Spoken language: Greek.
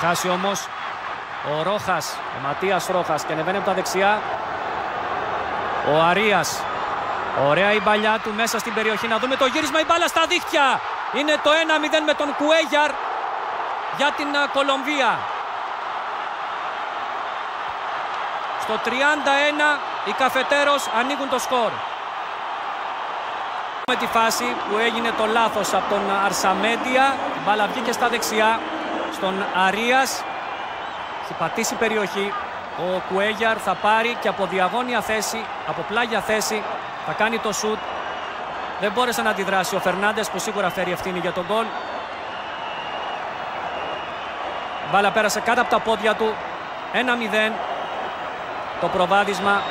χάσει όμως ο Ρόχας, ο Ματίας Ρόχας και ανεβαίνει από τα δεξιά. Ο Αρίας. Ωραία η μπαλιά του μέσα στην περιοχή. Να δούμε το γύρισμα η μπάλα στα δίχτυα. Είναι το 1-0 με τον Κουέγιαρ για την Κολομβία. Στο 31 οι καφετέρος ανοίγουν το σκορ. Με τη φάση που έγινε το λάθος από τον Αρσαμέντια. Η μπάλα βγήκε στα δεξιά στον Αρίας. Έχει πατήσει περιοχή. Ο Κουέγιαρ θα πάρει και από διαγώνια θέση, από πλάγια θέση, θα κάνει το σουτ. Δεν μπόρεσε να αντιδράσει ο Φερνάντες που σίγουρα φέρει ευθύνη για τον γκολ. Μπάλα πέρασε κάτω από τα πόδια του. 1-0 το προβάδισμα